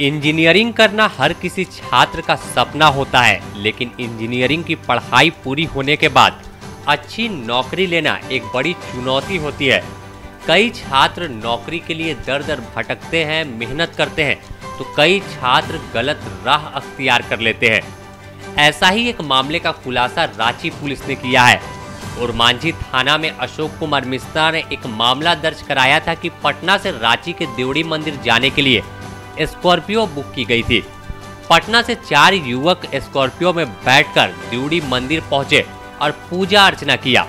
Engineering करना हर किसी छात्र का सपना होता है, लेकिन इंजीनियरिंग की पढ़ाई पूरी होने के बाद अच्छी नौकरी लेना एक बड़ी चुनौती होती है। कई छात्र नौकरी के लिए दर दर भटकते हैं, मेहनत करते हैं तो कई छात्र गलत राह अख्तियार कर लेते हैं। ऐसा ही एक मामले का खुलासा रांची पुलिस ने किया है। और मांझी थाना में अशोक कुमार मिश्रा ने एक मामला दर्ज कराया था कि पटना से रांची के देवड़ी मंदिर जाने के लिए स्कॉर्पियो बुक की गई थी। पटना से चार युवक स्कॉर्पियो में बैठकर देवड़ी मंदिर पहुँचे और पूजा अर्चना किया।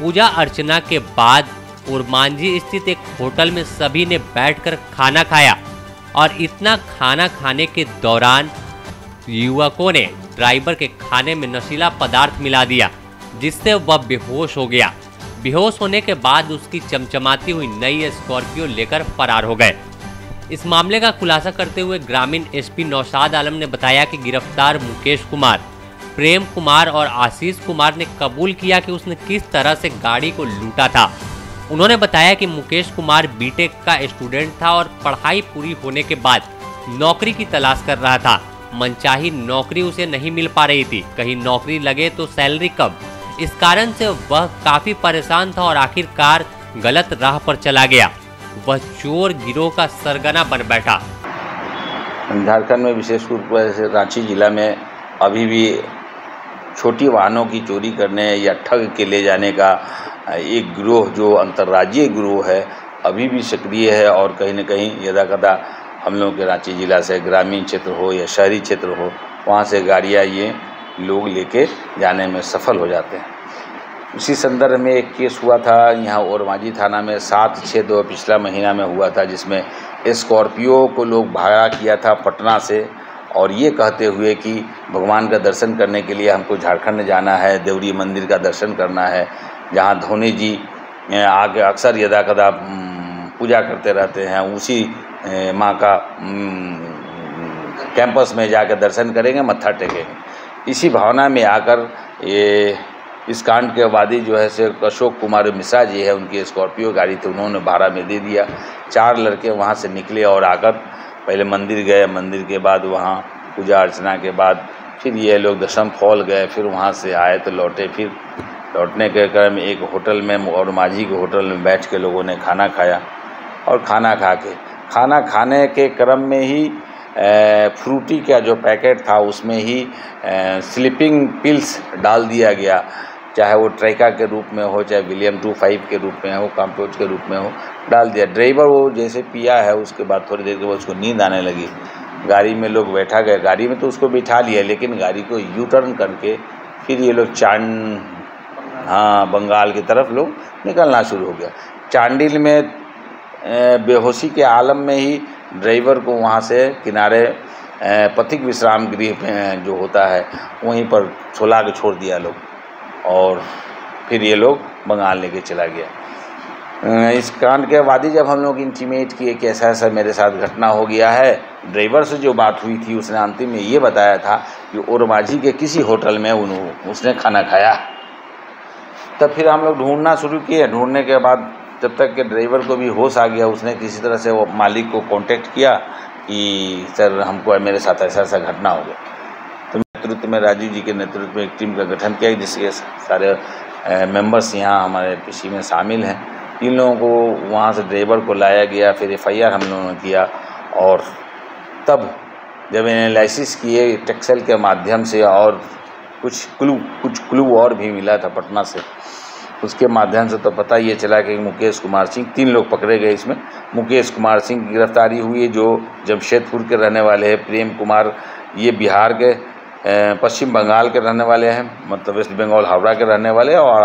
पूजा अर्चना के बाद उर्मांझी स्थित एक होटल में सभी ने बैठकर खाना खाया और इतना खाना खाने के दौरान युवकों ने ड्राइवर के खाने में नशीला पदार्थ मिला दिया, जिससे वह बेहोश हो गया। बेहोश होने के बाद उसकी चमचमाती हुई नई स्कॉर्पियो लेकर फरार हो गए। इस मामले का खुलासा करते हुए ग्रामीण एसपी नौशाद आलम ने बताया कि गिरफ़्तार मुकेश कुमार, प्रेम कुमार और आशीष कुमार ने कबूल किया कि उसने किस तरह से गाड़ी को लूटा था। उन्होंने बताया कि मुकेश कुमार बीटेक का स्टूडेंट था और पढ़ाई पूरी होने के बाद नौकरी की तलाश कर रहा था। मनचाही नौकरी उसे नहीं मिल पा रही थी। कहीं नौकरी लगे तो सैलरी कब इस कारण से वह काफ़ी परेशान था और आखिरकार गलत राह पर चला गया। वह चोर गिरोह का सरगना बन बैठा। झारखंड में विशेष रूप से रांची जिला में अभी भी छोटी वाहनों की चोरी करने या ठग के ले जाने का एक गिरोह, जो अंतर्राज्यीय गिरोह है, अभी भी सक्रिय है और कहीं ना कहीं यदा कदा हम लोग के रांची ज़िला से ग्रामीण क्षेत्र हो या शहरी क्षेत्र हो, वहाँ से गाड़ियाँ ये लोग लेके जाने में सफल हो जाते हैं। उसी संदर्भ में एक केस हुआ था, यहाँ और ओरमांझी थाना में सात छः दो पिछला महीना में हुआ था, जिसमें स्कॉर्पियो को लोग भाड़ा किया था पटना से। और ये कहते हुए कि भगवान का दर्शन करने के लिए हमको झारखंड जाना है, देवरी मंदिर का दर्शन करना है, जहाँ धोनी जी आगे अक्सर यदा कदा पूजा करते रहते हैं, उसी माँ का कैंपस में जाकर दर्शन करेंगे, मत्था टेकेंगे। इसी भावना में आकर ये इस कांड के वादी जो है से अशोक कुमार मिश्रा जी है, उनकी स्कॉर्पियो गाड़ी थी, उन्होंने भाड़ा में दे दिया। चार लड़के वहाँ से निकले और आकर पहले मंदिर गए, मंदिर के बाद वहाँ पूजा अर्चना के बाद फिर ये लोग दशम फॉल गए, फिर वहाँ से आए तो लौटे। फिर लौटने के क्रम एक होटल में और माझी के होटल में बैठ के लोगों ने खाना खाया और खाना खा के। खाना खाने के क्रम में ही फ्रूटी का जो पैकेट था उसमें ही स्लीपिंग पिल्स डाल दिया गया। चाहे वो ट्रैका के रूप में हो, चाहे विलियम टू फाइव के रूप में हो कॉम्प्यूट के रूप में हो, डाल दिया। ड्राइवर वो जैसे पिया है, उसके बाद थोड़ी देर के बाद उसको नींद आने लगी। गाड़ी में लोग बैठा गए। गाड़ी में तो उसको बिठा लिया, लेकिन गाड़ी को यू टर्न करके फिर ये लोग चाँद हाँ बंगाल की तरफ़ लोग निकलना शुरू हो गया। चांडिल में बेहोशी के आलम में ही ड्राइवर को वहाँ से किनारे पथिक विश्राम गृह जो होता है, वहीं पर छोला के छोड़ दिया लोग। और फिर ये लोग बंगाल लेके चला गया। इस कांड के बाद ही जब हम लोग इंटीमेट किए कि ऐसा ऐसा मेरे साथ घटना हो गया है ड्राइवर से जो बात हुई थी उसने अंतिम में ये बताया था कि ओरमाझी के किसी होटल में उन, उसने खाना खाया। तब फिर हम लोग ढूंढना शुरू किए। ढूँढने के बाद जब तक के ड्राइवर को भी होश आ गया, उसने किसी तरह से वो मालिक को कांटेक्ट किया कि, सर, हमको मेरे साथ ऐसा ऐसा घटना हो गया। नेतृत्व में, राजीव जी के नेतृत्व में एक टीम का गठन किया जिसके सारे मेंबर्स यहाँ हमारे पीसी में शामिल हैं। इन लोगों को वहाँ से ड्राइवर को लाया गया, फिर एफ़ हम लोगों ने किया और तब जब एनालिसिस किए टेक्सल के माध्यम से और कुछ क्लू कुछ क्लू और भी मिला था पटना से। उसके माध्यम से तो पता ये चला कि मुकेश कुमार सिंह, तीन लोग पकड़े गए इसमें। मुकेश कुमार सिंह की गिरफ्तारी हुई है जो जमशेदपुर के रहने वाले हैं, प्रेम कुमार, ये बिहार के पश्चिम बंगाल के रहने वाले हैं मतलब वेस्ट बंगाल, हावड़ा के रहने वाले और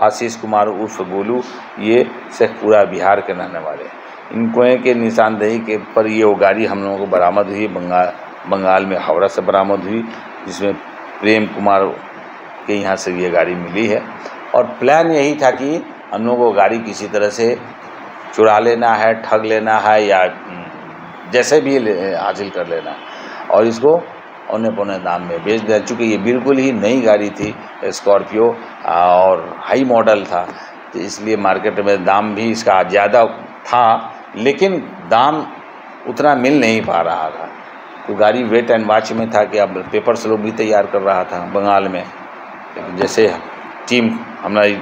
आशीष कुमार उर्फ़ गोलू ये शेखपुरा बिहार के रहने वाले हैं। इनको के निशानदेही के पर ये वो गाड़ी हम लोगों को बरामद हुई, बंगाल बंगाल में हावड़ा से बरामद हुई, जिसमें प्रेम कुमार के यहाँ से ये गाड़ी मिली है। और प्लान यही था कि हम लोगों को गाड़ी किसी तरह से चुरा लेना है, ठग लेना है या जैसे भी हासिल कर लेना है। और इसको औने पौने दाम में बेच दिया। चूँकि ये बिल्कुल ही नई गाड़ी थी स्कॉर्पियो और हाई मॉडल था तो इसलिए मार्केट में दाम भी इसका ज़्यादा था, लेकिन दाम उतना मिल नहीं पा रहा था। तो गाड़ी वेट एंड वॉच में था कि अब पेपर स्लोप भी तैयार कर रहा था बंगाल में। जैसे टीम हमारी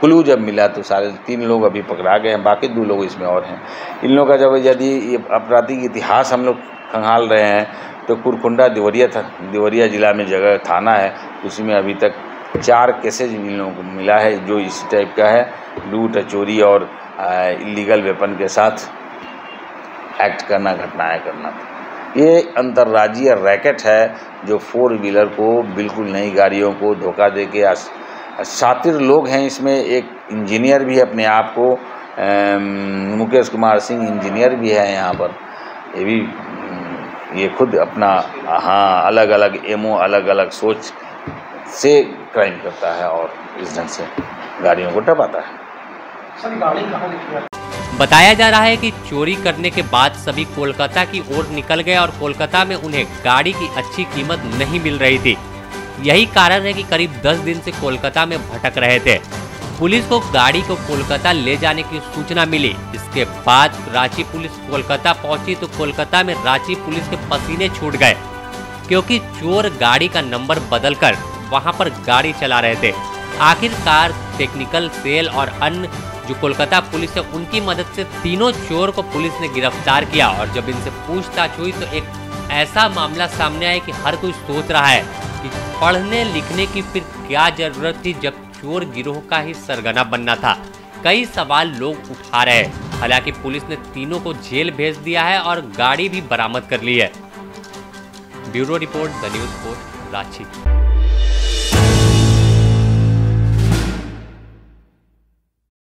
क्लू जब मिला तो सारे तीन लोग अभी पकड़ा गए हैं, बाकी दो लोग इसमें और हैं। इन लोगों का जब यदि ये आपराधिक इतिहास हम लोग खंगाल रहे हैं तो कुरकुंडा देवरिया था, देवरिया ज़िला में जगह, थाना है, उसमें अभी तक चार केसेज इन लोगों को मिला है, जो इस टाइप का है, लूट चोरी और इलीगल वेपन के साथ एक्ट करना, घटनाएँ करना ये अंतर्राज्यीय रैकेट है, जो फोर व्हीलर को बिल्कुल नई गाड़ियों को धोखा दे के शातिर लोग हैं इसमें, एक इंजीनियर भी अपने आप को मुकेश कुमार सिंह इंजीनियर भी है यहाँ पर, ये भी ये खुद अपना हाँ अलग अलग एमओ अलग अलग सोच से क्राइम करता है और इस ढंग से गाड़ियों को टपाता है। बताया जा रहा है कि चोरी करने के बाद सभी कोलकाता की ओर निकल गए और कोलकाता में उन्हें गाड़ी की अच्छी कीमत नहीं मिल रही थी। यही कारण है कि करीब 10 दिन से कोलकाता में भटक रहे थे। पुलिस को गाड़ी को कोलकाता ले जाने की सूचना मिली। इसके बाद रांची पुलिस कोलकाता पहुँची तो कोलकाता में रांची पुलिस के पसीने छूट गए, क्योंकि चोर गाड़ी का नंबर बदलकर वहाँ पर गाड़ी चला रहे थे। आखिरकार टेक्निकल सेल और अन्य जो कोलकाता पुलिस है, उनकी मदद से तीनों चोर को पुलिस ने गिरफ़्तार किया और जब इनसे पूछताछ हुई तो एक ऐसा मामला सामने आया कि हर कोई सोच रहा है कि पढ़ने लिखने की फिर क्या ज़रूरत थी जब चोर गिरोह का ही सरगना बनना था। कई सवाल लोग उठा रहे हैं। हालाँकि पुलिस ने तीनों को जेल भेज दिया है और गाड़ी भी बरामद कर ली है। Bureau report, the news post Ranchi.